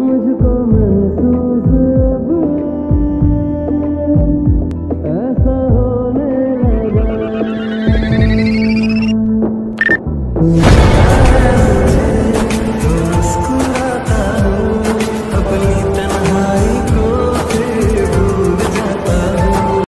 मुझको महसूस अब ऐसा होने लगा।